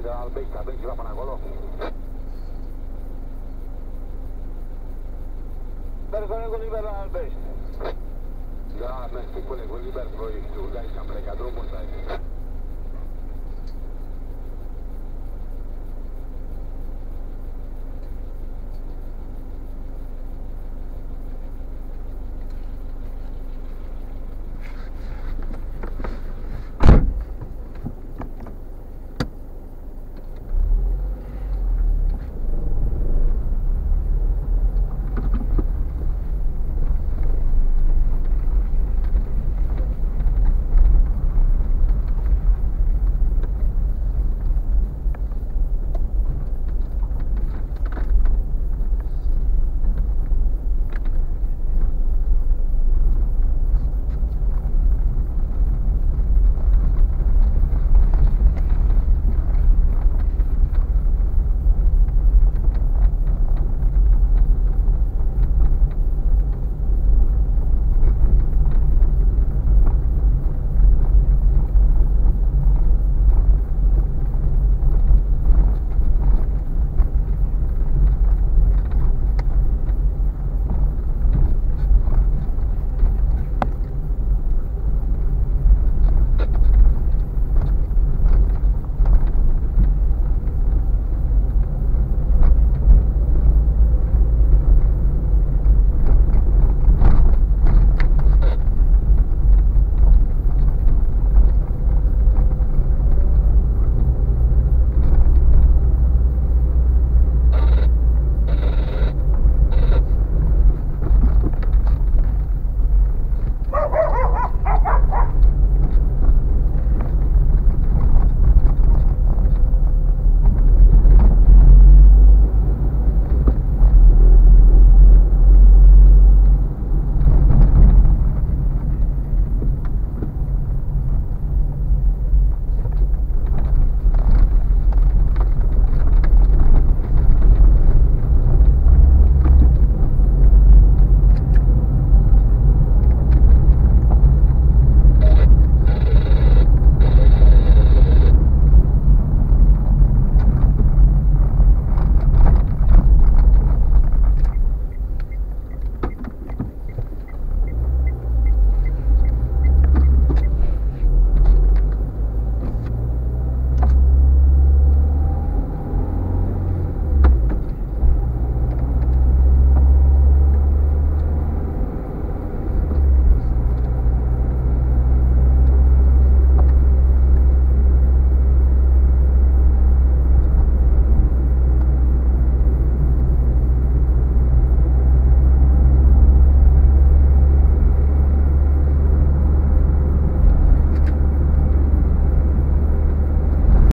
care de la Albești, avem ceva până acolo? Persoane cu liber la Albești. Da, mersi, colegul liber proiectul, gata, am plecat drumul să.